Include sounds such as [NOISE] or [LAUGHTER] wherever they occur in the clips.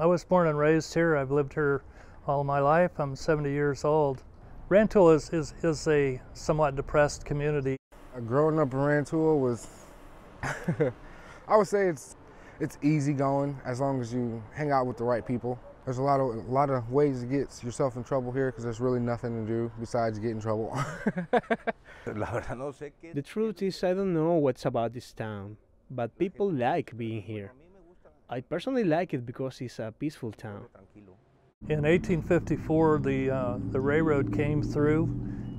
I was born and raised here. I've lived here all my life. I'm 70 years old. Rantoul is, is, is a somewhat depressed community. Uh, growing up in Rantoul was, [LAUGHS] I would say it's it's easy going as long as you hang out with the right people. There's a lot of a lot of ways to get yourself in trouble here because there's really nothing to do besides get in trouble. [LAUGHS] The truth is, I don't know what's about this town, but people like being here. I personally like it because it's a peaceful town. In 1854, the, uh, the railroad came through,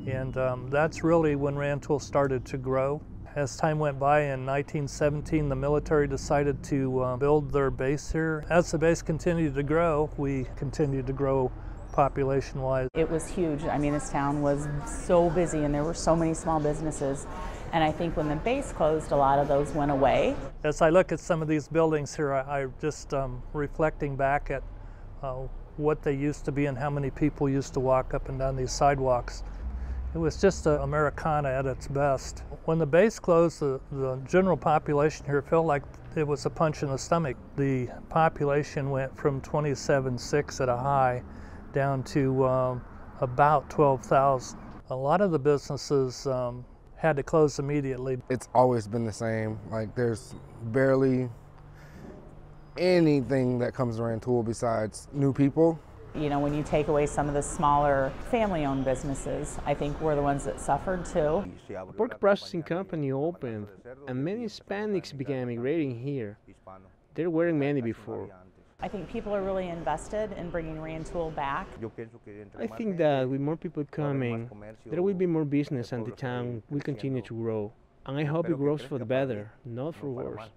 and um, that's really when Rantoul started to grow. As time went by in 1917, the military decided to uh, build their base here. As the base continued to grow, we continued to grow population wise. It was huge. I mean, this town was so busy and there were so many small businesses. And I think when the base closed, a lot of those went away. As I look at some of these buildings here, I, I just um, reflecting back at uh, what they used to be and how many people used to walk up and down these sidewalks. It was just a Americana at its best. When the base closed, the, the general population here felt like it was a punch in the stomach. The population went from 27.6 at a high down to um, about 12,000. A lot of the businesses um, had to close immediately. It's always been the same. Like there's barely anything that comes around to Rantoul besides new people. You know, when you take away some of the smaller family owned businesses, I think we're the ones that suffered too. A pork processing company opened, and many Hispanics began migrating here. There weren't many before. I think people are really invested in bringing Rantoul back. I think that with more people coming, there will be more business and the town will continue to grow. And I hope it grows for the better, not for worse.